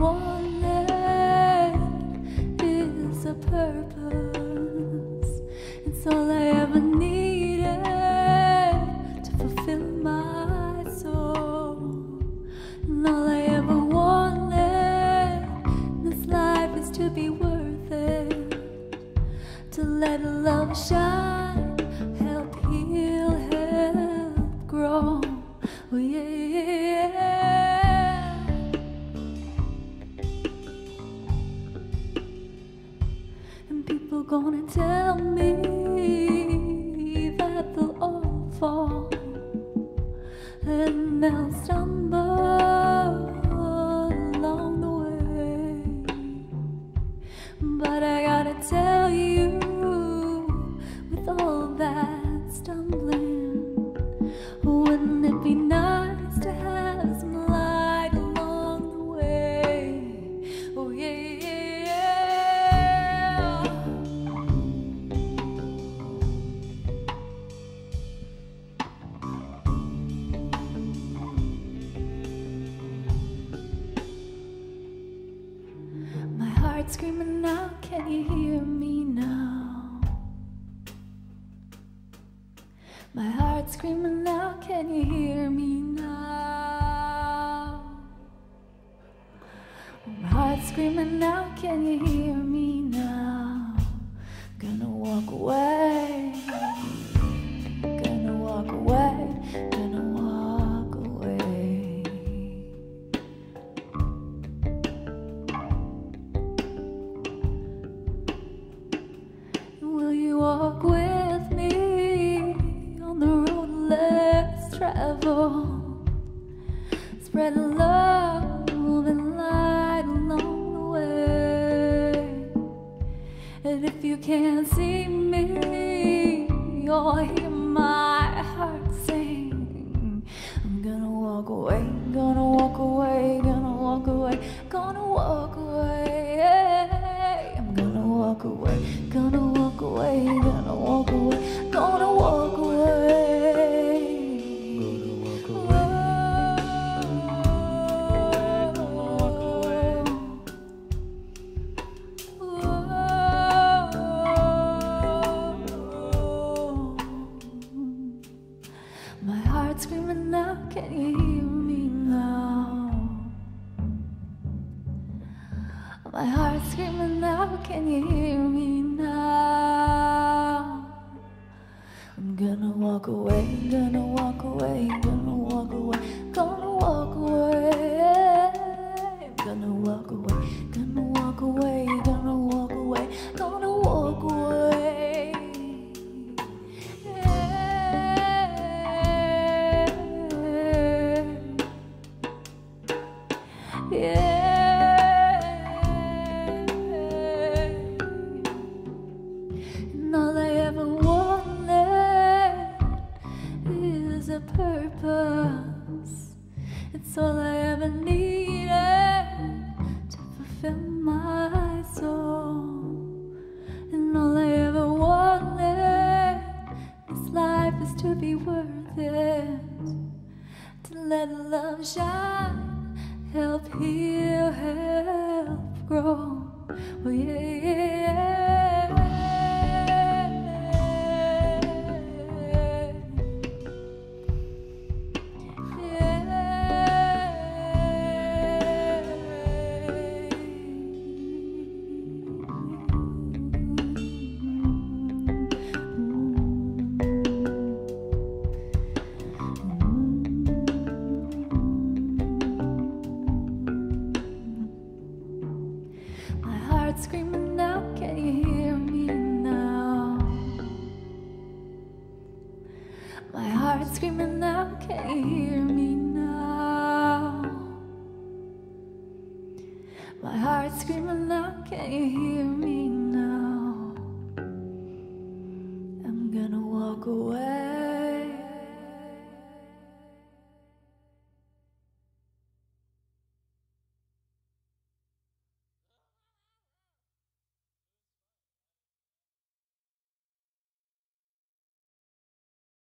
wanted is a purpose. It's all I ever needed to fulfill my soul. And all I ever wanted in this life is to be worth it, to let love shine. Gonna tell me that they'll all fall and they'll stumble heart screaming out, can you hear me now? My heart screaming out, can you hear me now? My heart screaming out, can you hear me now? Gonna walk away, walk with me on the road less traveled? Spread love and light along the way. And if you can't see me or hear my heart sing, I'm gonna walk away, gonna walk away, gonna walk away, gonna walk away. I'm gonna walk away, gonna walk away, gonna walk away, gonna walk away. My heart's screaming out, can you hear me now? My heart's screaming out, can you hear me now? I'm gonna walk away, gonna walk away, gonna walk away, gonna walk away. I'm gonna walk away, gonna walk away, gonna walk away, gonna walk away. Yeah. It's all I ever needed to fulfill my soul. And all I ever wanted this life is to be worth it. To let love shine, help heal, help grow. Oh, yeah. Heart screaming out, can you hear me now? My heart's screaming out, can you hear me